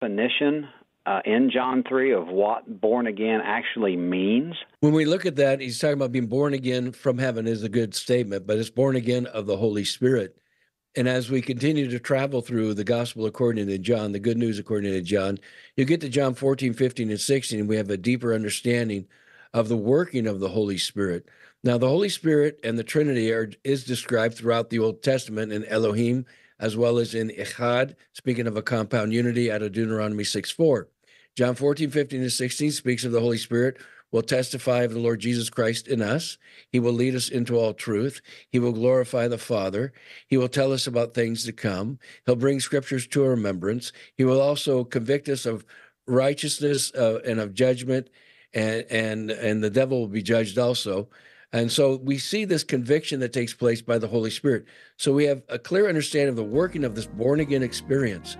definition uh, in John 3 of what born again actually means? When we look at that, he's talking about being born again from heaven is a good statement, but it's born again of the Holy Spirit. And as we continue to travel through the gospel according to John, the good news according to John, you get to John 14, 15, and 16, and we have a deeper understanding of the working of the Holy Spirit. Now, the Holy Spirit and the Trinity are is described throughout the Old Testament in Elohim, as well as in Echad, speaking of a compound unity out of Deuteronomy 6 4. John 14, 15, and 16 speaks of the Holy Spirit will testify of the Lord Jesus Christ in us. He will lead us into all truth. He will glorify the Father. He will tell us about things to come. He'll bring scriptures to remembrance. He will also convict us of righteousness uh, and of judgment, and and and the devil will be judged also. And so we see this conviction that takes place by the Holy Spirit. So we have a clear understanding of the working of this born again experience.